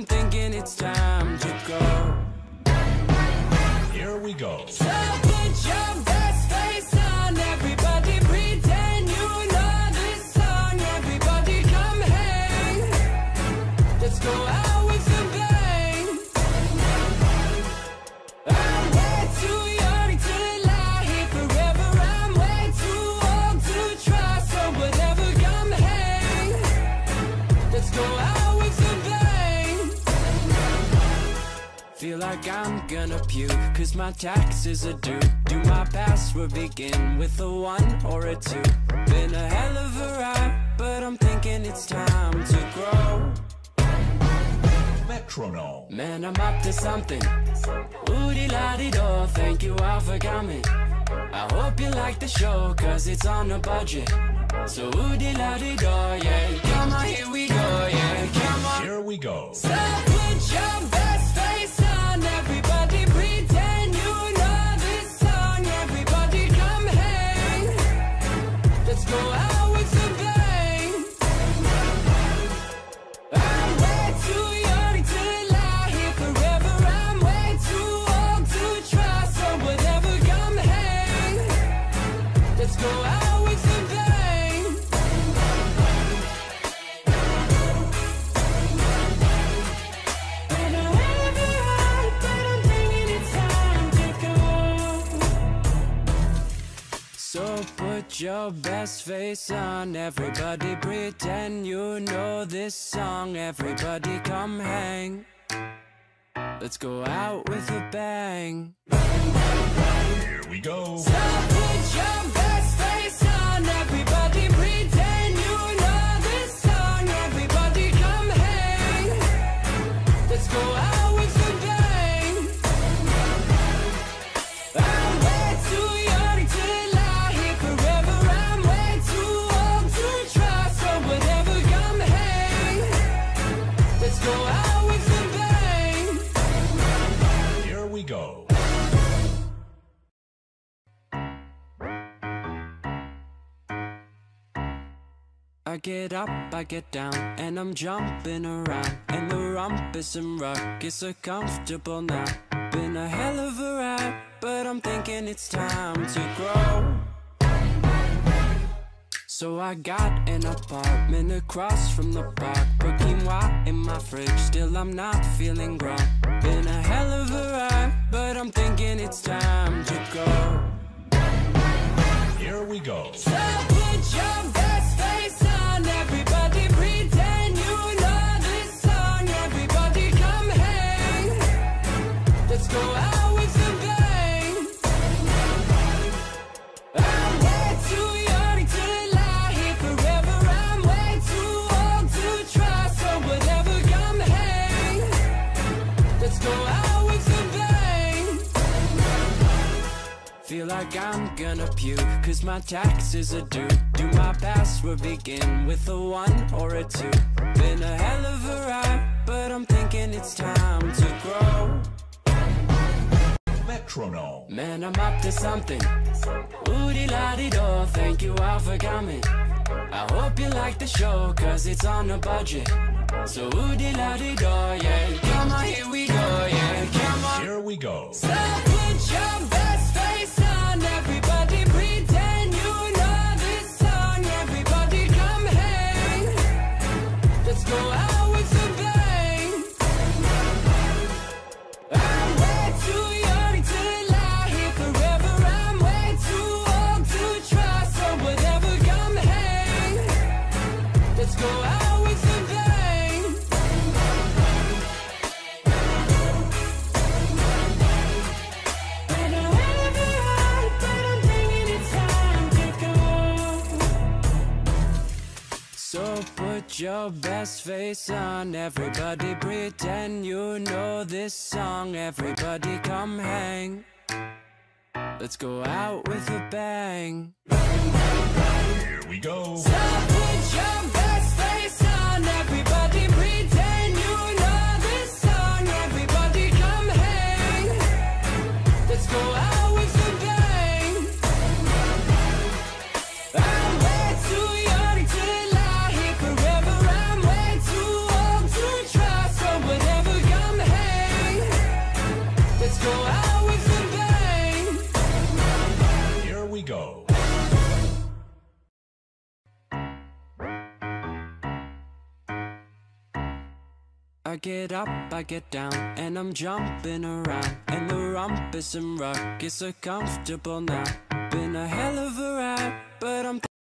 I'm thinking it's time to go. Here we go. Feel like I'm gonna puke, cause my taxes are due. Do my password begin with a one or a two? Been a hell of a ride, but I'm thinking it's time to grow. Metronome. Man, I'm up to something. Woody la di do, thank you all for coming. I hope you like the show, cause it's on a budget. So woody la di do, yeah. Come on, here we go, yeah. Come on. Here we go. So put your best face on, everybody pretend you know this song. Everybody come hang. Let's go out with a bang. Here we go. So I get up, I get down, and I'm jumping around. And the rumpus and ruckus are comfortable now. Been a hell of a ride, but I'm thinking it's time to grow. So I got an apartment across from the park. Put quinoa in my fridge, still I'm not feeling grown. Been a hell of a ride, but I'm thinking it's time to go. Here we go. Feel like I'm gonna puke, cause my taxes are due. Do my password begin with a one or a two? Been a hell of a ride, but I'm thinking it's time to grow. Metronome. Man, I'm up to something. Woody la di do, thank you all for coming. I hope you like the show, cause it's on a budget. So woody la di do, yeah. Come on, here we go, yeah. Come on. Here we go. So So put your best face on, everybody pretend you know this song. Everybody come hang. Let's go out with a bang. Here we go. So put your best face on, everybody pretend I get up, I get down, and I'm jumping around. And the rumpus and ruckus are comfortable now. Been a hell of a ride, but I'm